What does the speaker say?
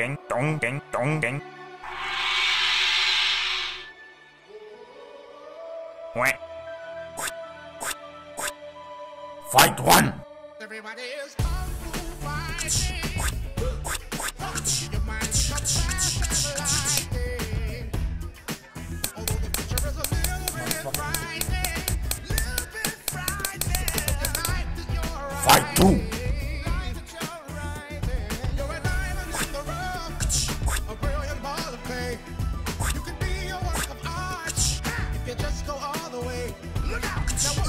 ding, dong, ding, dong, ding. Fight one! Everybody is kung fu fighting. Your mind is fighting. Although the picture is a little bit frightening, little bit frightening. Tonight that you're Fight two! If